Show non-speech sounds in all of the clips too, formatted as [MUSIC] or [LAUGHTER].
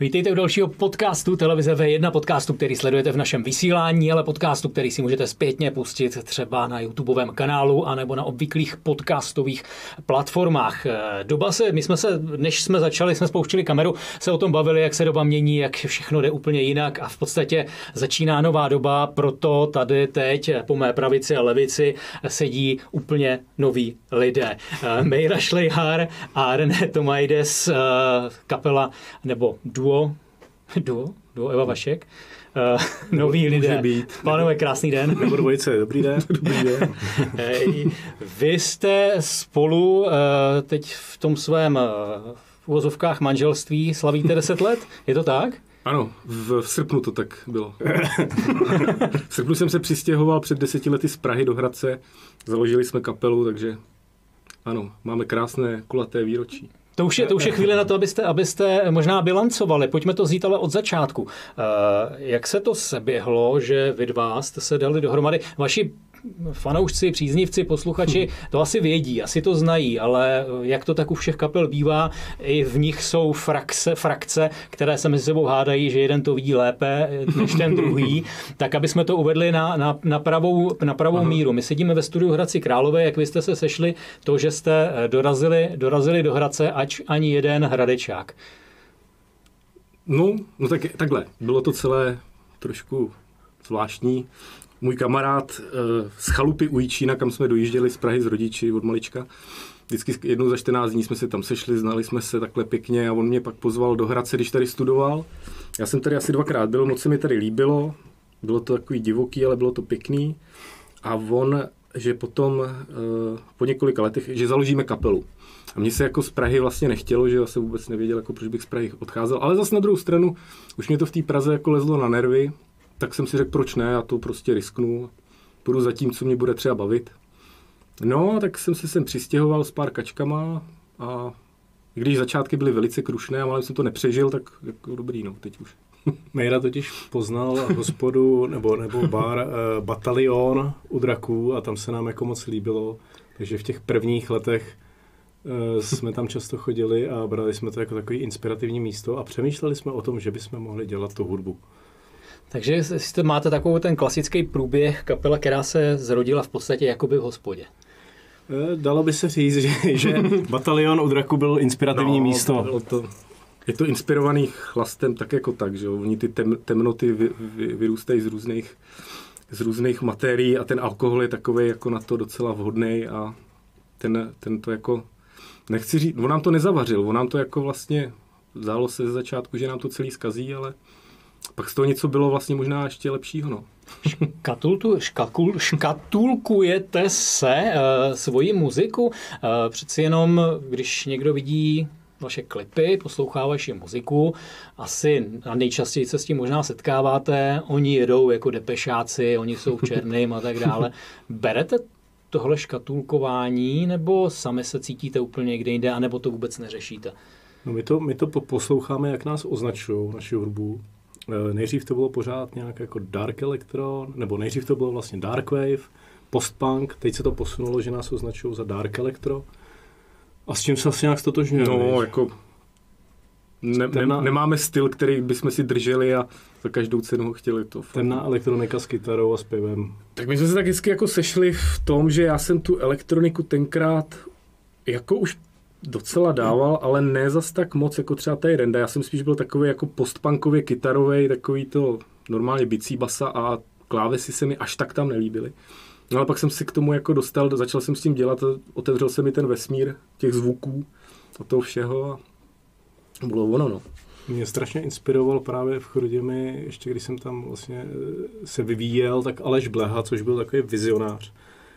Vítejte u dalšího podcastu Televize V1, podcastu, který sledujete v našem vysílání, ale podcastu, který si můžete zpětně pustit třeba na YouTubeovém kanálu anebo na obvyklých podcastových platformách. Doba se, my jsme se, než jsme začali, jsme spouštili kameru, se o tom bavili, jak se doba mění, jak všechno jde úplně jinak a v podstatě začíná nová doba, proto tady teď po mé pravici a levici sedí úplně noví lidé. Mejra Šlejhar a René Tomajdes, kapela nebo duo duo, [LAUGHS] duo, duo Eva Vašek, [LAUGHS] uh, noví lidé. být. Pánové, krásný den. [LAUGHS] Nebo dvojice, dobrý den. dobrý den. Vy jste spolu uh, teď v tom svém uh, v uvozovkách manželství slavíte 10 let, je to tak? Ano, v, v srpnu to tak bylo. v srpnu jsem se přistěhoval před deseti lety z Prahy do Hradce, založili jsme kapelu, takže ano, máme krásné kulaté výročí. To už, je, to už je chvíle na to, abyste, abyste možná bilancovali. Pojďme to vzít ale od začátku. Uh, jak se to seběhlo, že vy dva jste se dali dohromady? Vaši fanoušci, příznivci, posluchači to asi vědí, asi to znají, ale jak to tak u všech kapel bývá, i v nich jsou frakce, frakce, které se mezi sebou hádají, že jeden to vidí lépe než ten druhý, [LAUGHS] tak aby jsme to uvedli na, na, na pravou, na pravou míru. My sedíme ve studiu Hradci Králové, jak vy jste se sešli, to, že jste dorazili, dorazili do Hradce, ač ani jeden hradečák. No, no tak, takhle. Bylo to celé trošku zvláštní můj kamarád eh, z chalupy u Jíčína, kam jsme dojížděli z Prahy z rodiči od malička. Vždycky jednou za 14 dní jsme se tam sešli, znali jsme se takhle pěkně a on mě pak pozval do Hradce, když tady studoval. Já jsem tady asi dvakrát byl, moc se mi tady líbilo. Bylo to takový divoký, ale bylo to pěkný. A on, že potom eh, po několika letech, že založíme kapelu. A mně se jako z Prahy vlastně nechtělo, že já se vůbec nevěděl, jako proč bych z Prahy odcházel. Ale zase na druhou stranu, už mě to v té Praze jako lezlo na nervy, tak jsem si řekl, proč ne, já to prostě risknu, půjdu za tím, co mě bude třeba bavit. No, tak jsem se sem přistěhoval s pár kačkama a když začátky byly velice krušné a malé jsem to nepřežil, tak jako dobrý, no, teď už. [LAUGHS] Mejra totiž poznal hospodu nebo, nebo bar uh, Batalion u draků a tam se nám jako moc líbilo, takže v těch prvních letech uh, jsme tam často chodili a brali jsme to jako takový inspirativní místo a přemýšleli jsme o tom, že bychom mohli dělat tu hudbu. Takže jste, máte takový ten klasický průběh kapela, která se zrodila v podstatě jakoby v hospodě. Eh, dalo by se říct, že, že [LAUGHS] batalion u draku byl inspirativní no, místo. Bylo to, je to inspirovaný chlastem tak jako tak, že oni ty tem, temnoty vy, vy, vyrůstají z různých, z různých materií a ten alkohol je takový jako na to docela vhodný a ten, ten to jako, nechci říct, on nám to nezavařil, on nám to jako vlastně zdálo se ze začátku, že nám to celý skazí, ale pak z toho něco bylo vlastně možná ještě lepšího. No. Škatultu, škakul, škatulkujete se uh, svoji muziku? Uh, přeci jenom, když někdo vidí vaše klipy, poslouchá vaši muziku, asi a nejčastěji se s tím možná setkáváte, oni jedou jako depešáci, oni jsou v [LAUGHS] černým a tak dále. Berete tohle škatulkování, nebo sami se cítíte úplně někde jinde, anebo to vůbec neřešíte? No my to, my to posloucháme, jak nás označují, naši hudbu. Eh, nejdřív to bylo pořád nějak jako dark electro, nebo nejdřív to bylo vlastně dark wave, postpunk, teď se to posunulo, že nás označují za dark electro. A s čím se asi nějak stotožňujeme? No, jako ne, ne, nemáme styl, který bychom si drželi a za každou cenu ho chtěli to. Temná elektronika s kytarou a zpěvem. Tak my jsme se tak vždycky jako sešli v tom, že já jsem tu elektroniku tenkrát jako už docela dával, ale ne zas tak moc jako třeba tady Renda. Já jsem spíš byl takový jako postpunkově kytarový, takový to normálně bicí basa a klávesy se mi až tak tam nelíbily. No ale pak jsem si k tomu jako dostal, začal jsem s tím dělat, otevřel se mi ten vesmír těch zvuků a toho všeho a bylo ono, no. Mě strašně inspiroval právě v Chruděmi, ještě když jsem tam vlastně eh, se vyvíjel, tak Aleš Bleha, což byl takový vizionář,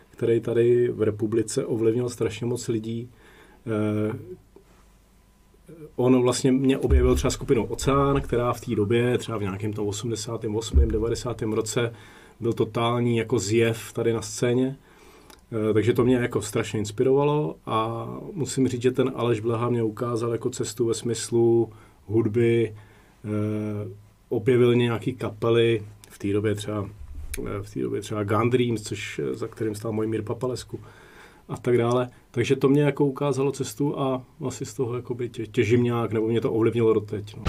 který tady v republice ovlivnil strašně moc lidí on vlastně mě objevil třeba skupinu Oceán, která v té době, třeba v nějakém tom 88. 90. roce, byl totální jako zjev tady na scéně. Eh, takže to mě jako strašně inspirovalo a musím říct, že ten Aleš Blaha mě ukázal jako cestu ve smyslu hudby, eh, objevil nějaký kapely, v té době třeba v té době třeba Gun Dreams, což, za kterým stál můj Mír Papalesku a tak dále. Takže to mě jako ukázalo cestu a asi z toho jakoby tě, těžím nějak, nebo mě to ovlivnilo doteď. No.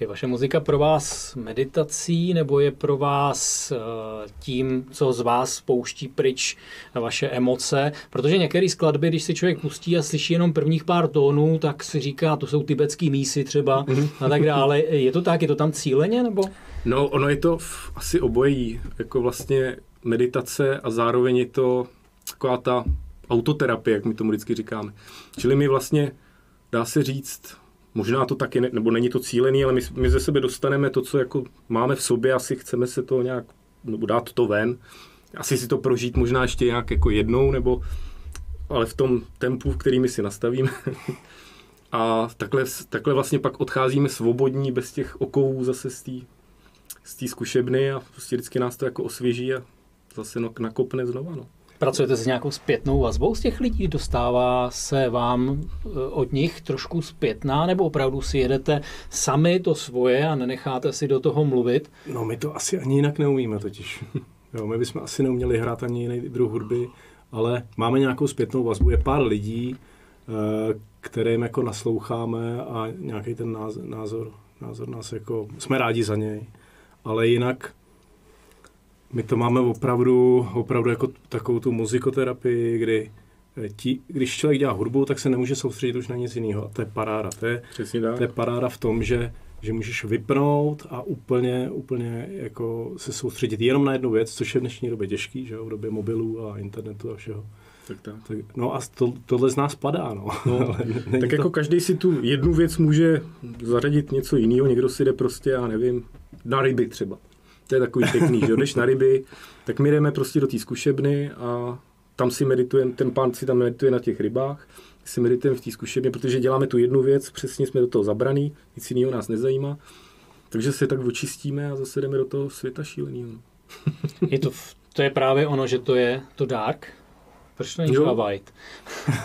Je vaše muzika pro vás meditací nebo je pro vás eh, tím, co z vás pouští pryč vaše emoce? Protože některé skladby, když si člověk pustí a slyší jenom prvních pár tónů, tak si říká, to jsou tibetský mísy třeba a tak dále. Je to tak? Je to tam cíleně? Nebo? No, ono je to v, asi obojí. Jako vlastně meditace a zároveň je to taková ta autoterapie, jak my tomu vždycky říkáme. Čili my vlastně, dá se říct, možná to taky, ne, nebo není to cílený, ale my, my ze sebe dostaneme to, co jako máme v sobě, asi chceme se to nějak, nebo dát to ven, asi si to prožít možná ještě nějak jako jednou, nebo ale v tom tempu, v kterými si nastavíme. [LAUGHS] A takhle, takhle vlastně pak odcházíme svobodní, bez těch okovů zase z té z zkušebny a prostě vždycky nás to jako osvěží a zase no, nakopne znova. No. Pracujete s nějakou zpětnou vazbou z těch lidí? Dostává se vám eh, od nich trošku zpětná, nebo opravdu si jedete sami to svoje a nenecháte si do toho mluvit? No my to asi ani jinak neumíme totiž. [LAUGHS] Jo, my bychom asi neuměli hrát ani jiný druh hudby, ale máme nějakou zpětnou vazbu. Je pár lidí, eh, kterým jako nasloucháme a nějaký ten názor, názor, názor nás jako, jsme rádi za něj. Ale jinak my to máme opravdu, opravdu jako takovou tu muzikoterapii, kdy eh, ti, když člověk dělá hudbu, tak se nemůže soustředit už na nic jiného. A to je paráda. To je, to je paráda v tom, že, že můžeš vypnout a úplně, úplně jako se soustředit jenom na jednu věc, což je v dnešní době těžký, že jo, v době mobilů a internetu a všeho. Tak, tak. tak no a to, tohle z nás padá, no. no [LAUGHS] tak to... jako každý si tu jednu věc může zařadit něco jiného, někdo si jde prostě, já nevím, na ryby třeba. To je takový pěkný, že jdeš na ryby, tak my jdeme prostě do té zkušebny a tam si meditujeme, ten pán si tam medituje na těch rybách, si meditujeme v té zkušebně, protože děláme tu jednu věc, přesně jsme do toho zabraný, nic jiného nás nezajímá. Takže se tak očistíme a zase jdeme do toho světa šíleného. [LAUGHS] je to, to je právě ono, že to je to dark, proč to není white?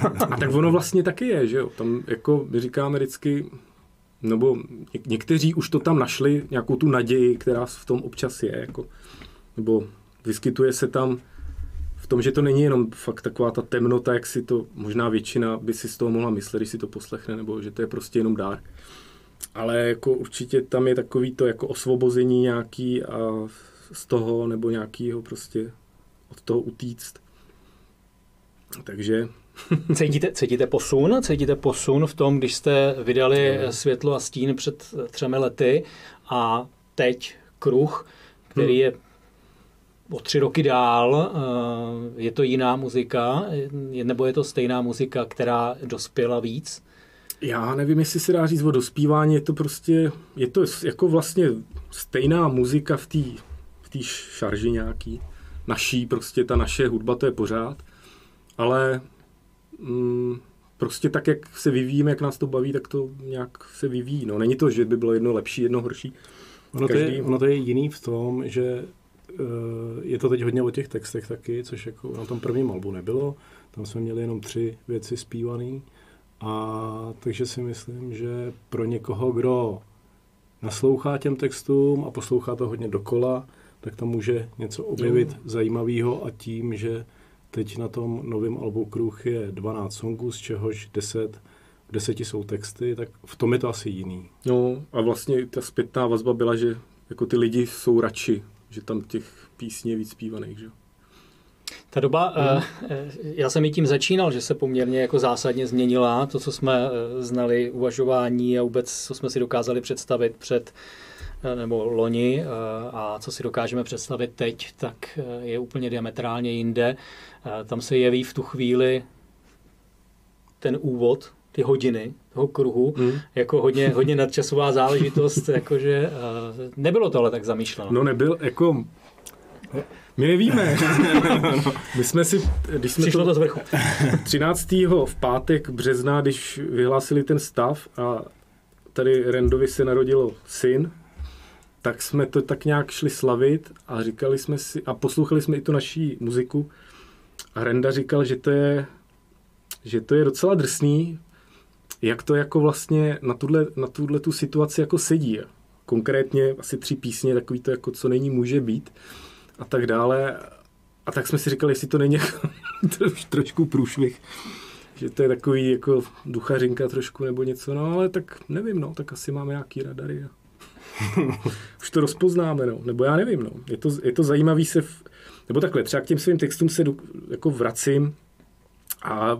[LAUGHS] a tak ono vlastně taky je, že jo. Tam jako my říkáme vždycky, nebo někteří už to tam našli, nějakou tu naději, která v tom občas je, jako, nebo vyskytuje se tam v tom, že to není jenom fakt taková ta temnota, jak si to možná většina by si z toho mohla myslet, když si to poslechne, nebo že to je prostě jenom dark. Ale jako určitě tam je takový to jako osvobození nějaký a z toho, nebo nějakýho prostě od toho utíct. Takže Cítíte, cítíte posun? Cítíte posun v tom, když jste vydali světlo a stín před třemi lety a teď kruh, který je o tři roky dál, eh, je to jiná muzika, nebo je to stejná muzika, která dospěla víc? Já nevím, jestli se dá říct o dospívání, je to prostě, je to jako vlastně stejná muzika v té v tý šarži nějaký. Naší, prostě ta naše hudba, to je pořád. Ale mm, prostě tak, jak se vyvíjíme, jak nás to baví, tak to nějak se vyvíjí. No, není to, že by bylo jedno lepší, jedno horší. Ono, Každý... to je, ono to je jiný v tom, že uh, je to teď hodně o těch textech taky, což jako na tom prvním albu nebylo. Tam jsme měli jenom tři věci zpívané. A takže si myslím, že pro někoho, kdo naslouchá těm textům a poslouchá to hodně dokola, tak tam může něco objevit no. zajímavého a tím, že Teď na tom novém albu Kruh je 12 songů, z čehož 10 v deseti jsou texty, tak v tom je to asi jiný. No a vlastně ta zpětná vazba byla, že jako ty lidi jsou radši, že tam těch písní je víc zpívaných, že? Ta doba, hmm. já jsem i tím začínal, že se poměrně jako zásadně změnila to, co jsme eh, znali uvažování a vůbec, co jsme si dokázali představit před nebo loni a co si dokážeme představit teď, tak je úplně diametrálně jinde. Tam se jeví v tu chvíli ten úvod, ty hodiny toho kruhu, hmm. jako hodně, hodně nadčasová záležitost, [LAUGHS] jakože nebylo to ale tak zamýšleno. No nebyl, jako my nevíme. [LAUGHS] My jsme si, když jsme Přišlo to, to z vrchu. [LAUGHS] 13. v pátek března, když vyhlásili ten stav a tady Rendovi se narodilo syn, tak jsme to tak nějak šli slavit a říkali jsme si, a poslouchali jsme i tu naší muziku a Renda říkal, že to je, že to je docela drsný, jak to jako vlastně na tuhle, na tuhle tu situaci jako sedí. Konkrétně asi tři písně, takový to jako co není může být a tak dále. A tak jsme si říkali, jestli to není jako [LAUGHS] trošku průšvih, že to je takový jako duchařinka trošku nebo něco, no ale tak nevím, no, tak asi máme nějaký radary. A... [LAUGHS] už to rozpoznáme, no. nebo já nevím, no. je, to, je to zajímavý se, v, nebo takhle, třeba k těm svým textům se jako vracím a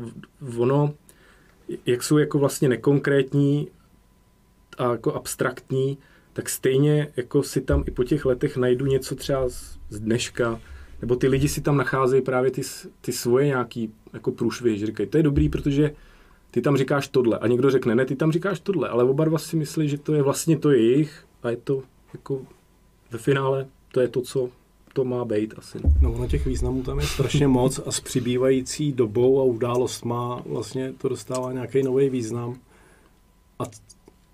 ono, jak jsou jako vlastně nekonkrétní a jako abstraktní, tak stejně jako si tam i po těch letech najdu něco třeba z, z dneška, nebo ty lidi si tam nacházejí právě ty, ty svoje nějaký jako průšvy, že říkají, to je dobrý, protože ty tam říkáš tohle a někdo řekne, ne, ty tam říkáš tohle, ale oba dva si myslí, že to je vlastně to jejich a je to jako ve finále to je to, co to má být asi. No ono těch významů tam je strašně moc a s přibývající dobou a událostma vlastně to dostává nějaký nový význam. A,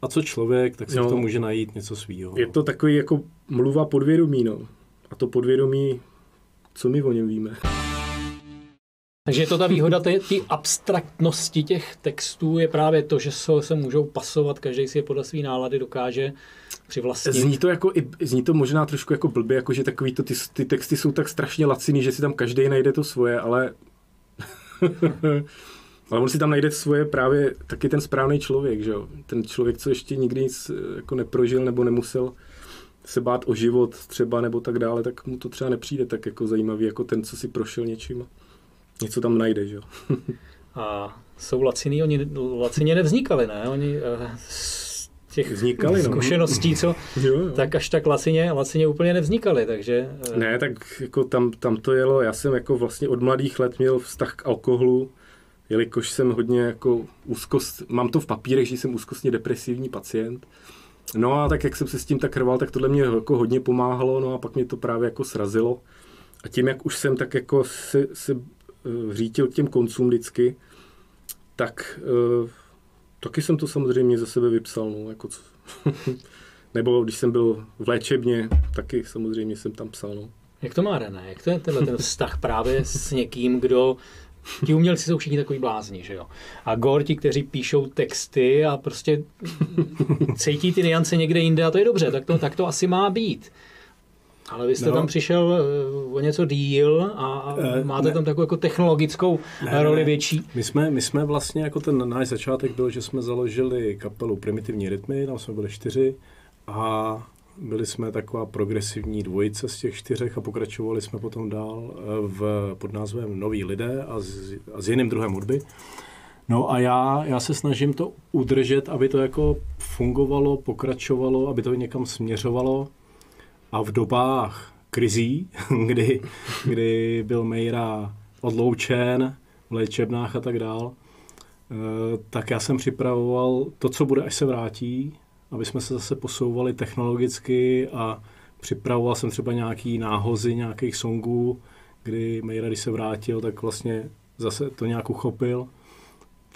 a co člověk, tak si no, to může najít něco svýho. Je to takový jako mluva podvědomí, no. A to podvědomí, co my o něm víme. Takže je to ta výhoda té abstraktnosti těch textů je právě to, že se, můžou pasovat, každý si je podle své nálady dokáže přivlastnit. Zní to, jako, zní to možná trošku jako blbě, jako že takový to, ty, ty texty jsou tak strašně laciný, že si tam každý najde to svoje, ale [LAUGHS] ale on si tam najde svoje právě taky ten správný člověk, že jo? Ten člověk, co ještě nikdy nic jako neprožil nebo nemusel se bát o život třeba nebo tak dále, tak mu to třeba nepřijde tak jako zajímavý, jako ten, co si prošel něčím něco tam najde, že jo. [LAUGHS] A jsou laciný, oni lacině nevznikali, ne? Oni uh, z těch Vznikali, no. zkušeností, co, [LAUGHS] jo, jo. tak až tak lacině, lacině úplně nevznikaly, takže... Uh... Ne, tak jako tam, tam to jelo, já jsem jako vlastně od mladých let měl vztah k alkoholu, jelikož jsem hodně jako úzkost, mám to v papírech, že jsem úzkostně depresivní pacient, No a tak jak jsem se s tím tak rval, tak tohle mě jako hodně pomáhalo, no a pak mě to právě jako srazilo. A tím, jak už jsem tak jako se, se Eh, řítil k těm koncům vždycky, tak uh, taky jsem to samozřejmě za sebe vypsal. No, jako co. [LAUGHS] Nebo když jsem byl v léčebně, taky samozřejmě jsem tam psal. No. Jak to má René? Jak to je tenhle ten vztah právě s někým, kdo Ti umělci jsou všichni takový blázni, že jo. A gor ti, kteří píšou texty a prostě cítí ty niance někde jinde a to je dobře, tak to, tak to asi má být. Ale vy jste no. tam přišel eh, o něco díl a uh, máte ne. tam takovou jako technologickou ne, roli ne. větší. My jsme, my jsme vlastně, jako ten náš začátek byl, že jsme založili kapelu Primitivní rytmy, tam jsme byli čtyři a byli jsme taková progresivní dvojice z těch čtyřech a pokračovali jsme potom dál eh, v, pod názvem Noví lidé a s, a s jiným druhem hudby. No a já, já se snažím to udržet, aby to jako fungovalo, pokračovalo, aby to někam směřovalo a v dobách krizí, [LAUGHS] kdy, kdy byl Mejra odloučen v léčebnách a tak dál, eh, tak já jsem připravoval to, co bude, až se vrátí, aby jsme se zase posouvali technologicky a připravoval jsem třeba nějaký náhozy nějakých songů, kdy Mejra, když se vrátil, tak vlastně zase to nějak uchopil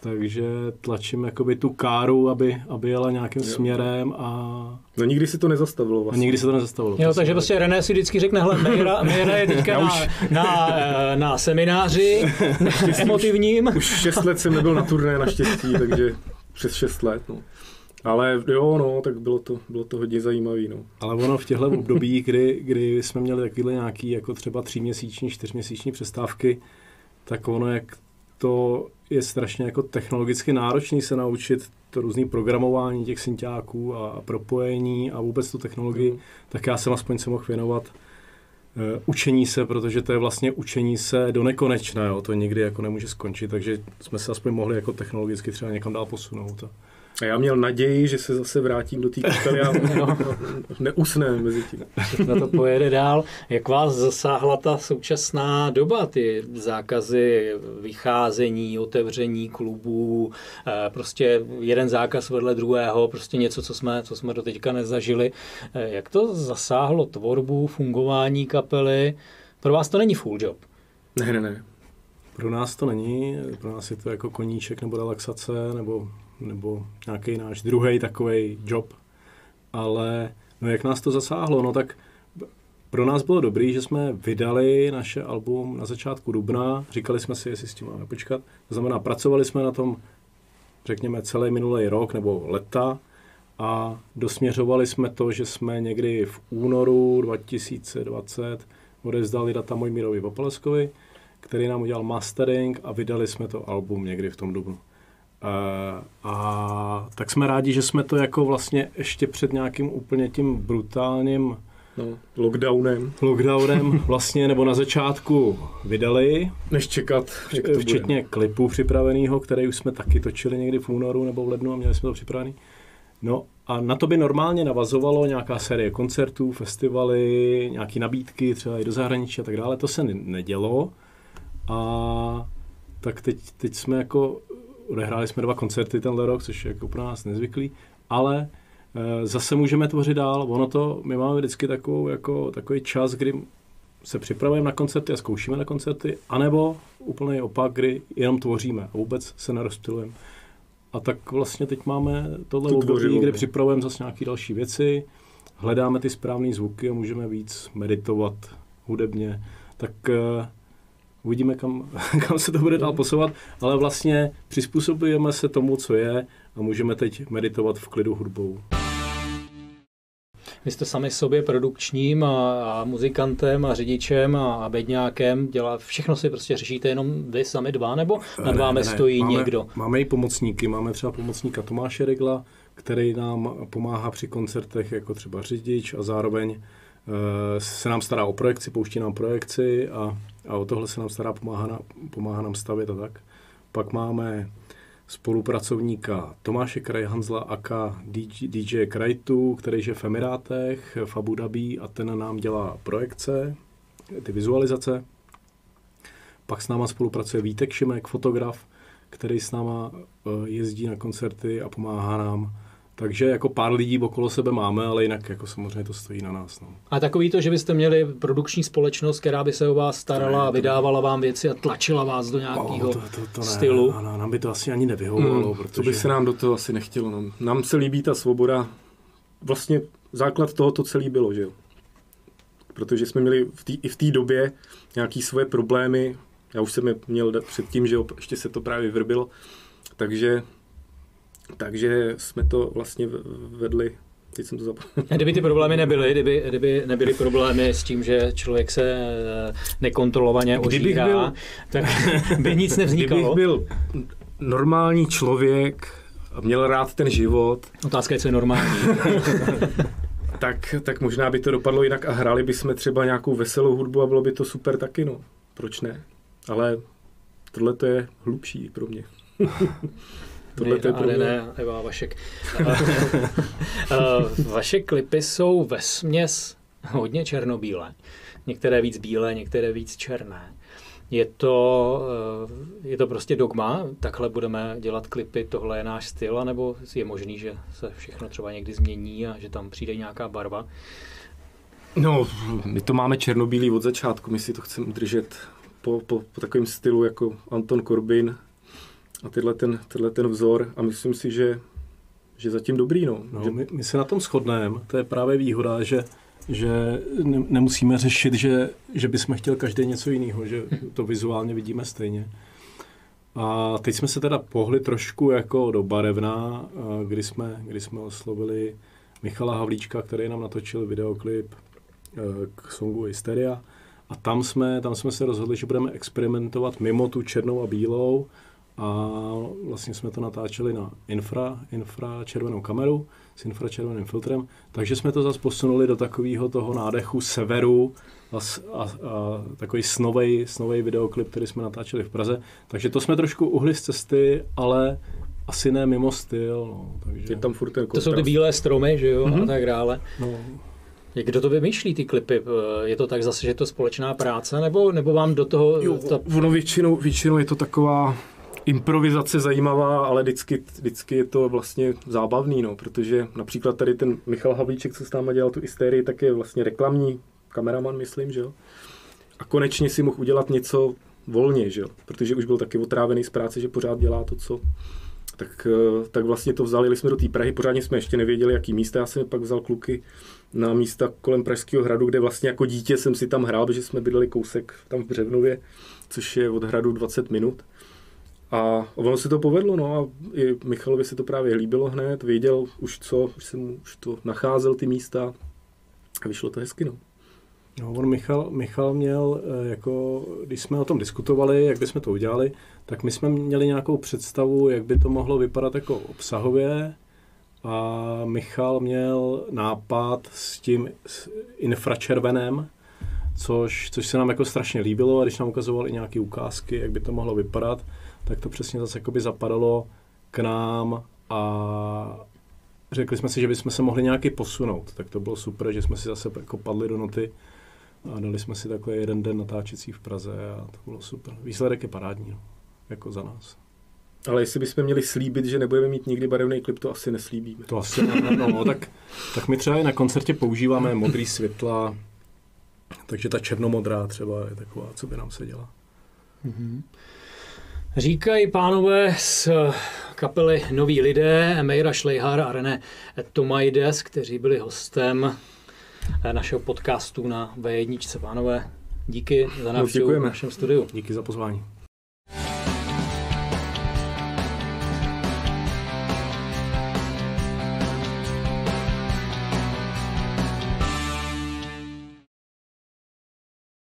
takže tlačím jakoby tu káru, aby, aby jela nějakým jo. směrem a... No nikdy si to nezastavilo vlastně. A nikdy se to nezastavilo. Jo, takže prostě René si vždycky řekne, hele, Mejra, [LAUGHS] Mejra je teďka na, na, eh, na, semináři [LAUGHS] emotivním. Už šest let jsem nebyl na turné naštěstí, takže přes šest let, no. Ale jo, no, tak bylo to, bylo to hodně zajímavé. No. Ale ono v těchto období, kdy, kdy jsme měli takovýhle nějaký jako třeba tříměsíční, čtyřměsíční přestávky, tak ono, jak to je strašně jako technologicky náročný se naučit to různé programování těch synťáků a, a propojení a vůbec tu technologii, mm. tak já jsem aspoň se mohl věnovat uh, učení se, protože to je vlastně učení se do nekonečna, jo, to nikdy jako nemůže skončit, takže jsme se aspoň mohli jako technologicky třeba někam dál posunout. A, a já měl naději, že se zase vrátím do té kapely a [LAUGHS] no. neusneme mezi tím. Na to pojede dál. Jak vás zasáhla ta současná doba, ty zákazy vycházení, otevření klubů, eh, prostě jeden zákaz vedle druhého, prostě něco, co jsme, co jsme doteďka nezažili. Eh, jak to zasáhlo tvorbu, fungování kapely? Pro vás to není full job? Ne, ne, ne. Pro nás to není, pro nás je to jako koníček nebo relaxace, nebo nebo nějaký náš druhý takový job. Ale no jak nás to zasáhlo, no tak pro nás bylo dobrý, že jsme vydali naše album na začátku dubna. Říkali jsme si, jestli s tím máme počkat. To znamená, pracovali jsme na tom, řekněme, celý minulý rok nebo leta a dosměřovali jsme to, že jsme někdy v únoru 2020 odezdali data Mojmírovi Popaleskovi, který nám udělal mastering a vydali jsme to album někdy v tom dubnu. A tak jsme rádi, že jsme to jako vlastně ještě před nějakým úplně tím brutálním no, lockdownem. lockdownem [LAUGHS] vlastně, nebo na začátku vydali. Než čekat, jak to Včetně bude. klipu připraveného, který už jsme taky točili někdy v únoru nebo v lednu a měli jsme to připravený. No a na to by normálně navazovalo nějaká série koncertů, festivaly, nějaké nabídky, třeba i do zahraničí a tak dále. To se nedělo. A tak teď, teď jsme jako, odehráli jsme dva koncerty tenhle rok, což je jako pro nás nezvyklý, ale e, zase můžeme tvořit dál. Ono to, my máme vždycky takovou, jako, takový čas, kdy se připravujeme na koncerty a zkoušíme na koncerty, anebo úplný opak, kdy jenom tvoříme a vůbec se nerozptilujeme. A tak vlastně teď máme tohle to období, kdy připravujeme zase nějaké další věci, hledáme ty správné zvuky a můžeme víc meditovat hudebně. Tak uh, uvidíme, kam, [LAUGHS] kam se to bude dál posouvat, ale vlastně přizpůsobujeme se tomu, co je a můžeme teď meditovat v klidu hudbou. Vy jste sami sobě produkčním a, a muzikantem a řidičem a, a bedňákem, dělá, všechno si prostě řešíte jenom vy sami dva, nebo nad vámi ne, ne, stojí máme, někdo? Máme i pomocníky, máme třeba pomocníka Tomáše Regla, který nám pomáhá při koncertech jako třeba řidič a zároveň uh, se nám stará o projekci, pouští nám projekci a, a o tohle se nám stará, pomáhá, pomáhá nám stavit a tak. Pak máme spolupracovníka Tomáše Krajhanzla aka DJ, DJ Krajtu, který je v Emirátech, v Abu Dhabi a ten nám dělá projekce, ty vizualizace. Pak s náma spolupracuje Vítek Šimek, fotograf, který s náma eh, jezdí na koncerty a pomáhá nám takže jako pár lidí okolo sebe máme, ale jinak jako samozřejmě to stojí na nás. No. A takový to, že byste měli produkční společnost, která by se o vás starala, a vydávala vám věci a tlačila vás do nějakého oh, to, to, to ne, stylu? No, no, nám by to asi ani nevyhovovalo. Hmm, protože... To by se nám do toho asi nechtělo. No. Nám se líbí ta svoboda. Vlastně základ toho to celé bylo, že jo. Protože jsme měli v tý, i v té době nějaké svoje problémy. Já už jsem je měl předtím, že jo, ještě se to právě vrbilo. Takže takže jsme to vlastně vedli Teď jsem to zapomněl. Kdyby ty problémy nebyly, kdyby, kdyby nebyly problémy s tím, že člověk se eh, nekontrolovaně ožírá, byl, tak by nic nevznikalo. Kdybych byl normální člověk a měl rád ten život. Otázka je, co je normální. [LAUGHS] tak, tak možná by to dopadlo jinak a hráli bychom třeba nějakou veselou hudbu a bylo by to super taky, no. Proč ne? Ale tohle to je hlubší pro mě. [LAUGHS] Tohle ne, to je ne, ne, Eva Vašek. [LAUGHS] Vaše klipy jsou ve směs hodně černobílé. Některé víc bílé, některé víc černé. Je to, eh, je to prostě dogma, takhle budeme dělat klipy, tohle je náš styl, nebo je možný, že se všechno třeba někdy změní a že tam přijde nějaká barva? No, my to máme černobílý od začátku, my si to chceme udržet po, po, po takovém stylu jako Anton Corbin, a tyhle ten, tyhle ten vzor a myslím si, že, že zatím dobrý. No. No, že... my, my se na tom shodneme, to je právě výhoda, že že ne, nemusíme řešit, že, že bychom chtěli každý něco jiného, že to vizuálně vidíme stejně. A teď jsme se teda pohli trošku jako do barevna, kdy jsme, kdy jsme oslovili Michala Havlíčka, který nám natočil videoklip e, k songu Hysteria. A tam jsme, tam jsme se rozhodli, že budeme experimentovat mimo tu černou a bílou a vlastně jsme to natáčeli na infra, infra červenou kameru s infračerveným filtrem, takže jsme to zase posunuli do takového toho nádechu severu a, a, a takový snovej, snovej videoklip, který jsme natáčeli v Praze. Takže to jsme trošku uhli z cesty, ale asi ne mimo styl. No, takže... Je tam furt ten to jsou ty bílé stromy, že jo, mm-hmm. a mhm. tak dále. No. Jak kdo to vymýšlí, ty klipy? Je to tak zase, že je to společná práce, nebo, nebo vám do toho... Jo, ta... ono většinou, většinou je to taková improvizace zajímavá, ale vždycky, vždycky je to vlastně zábavný, no, protože například tady ten Michal Havlíček, co s náma dělal tu hysterii, tak je vlastně reklamní kameraman, myslím, že jo. A konečně si mohl udělat něco volně, že jo, protože už byl taky otrávený z práce, že pořád dělá to, co tak, eh, tak vlastně to vzali, jsme do té Prahy, pořádně jsme ještě nevěděli, jaký místa. Já jsem pak vzal kluky na místa kolem Pražského hradu, kde vlastně jako dítě jsem si tam hrál, protože jsme bydleli kousek tam v Břevnově, což je od hradu 20 minut. A ono se to povedlo, no a i Michalovi se to právě líbilo hned, věděl už co, už jsem už to nacházel ty místa a vyšlo to hezky, no. No, on Michal, Michal měl, eh, jako, když jsme o tom diskutovali, jak bychom to udělali, tak my jsme měli nějakou představu, jak by to mohlo vypadat jako obsahově a Michal měl nápad s tím infračervenem, což, což se nám jako strašně líbilo a když nám ukazoval i nějaké ukázky, jak by to mohlo vypadat, tak to přesně zase jakoby zapadalo k nám a řekli jsme si, že bychom se mohli nějaký posunout. Tak to bylo super, že jsme si zase jako padli do noty a dali jsme si takhle jeden den natáčecí v Praze a to bylo super. Výsledek je parádní, no, jako za nás. Ale jestli bychom měli slíbit, že nebudeme mít nikdy barevný klip, to asi neslíbíme. To asi ne, no, no, tak, tak my třeba i na koncertě používáme modrý světla, takže ta černomodrá třeba je taková, co by nám se dělá. Mm-hmm. Říkají pánové z kapely Noví lidé, Meira Šlejhar a René Tomajdes, kteří byli hostem našeho podcastu na V1. Pánové, díky za návštěvu v našem studiu. Díky za pozvání.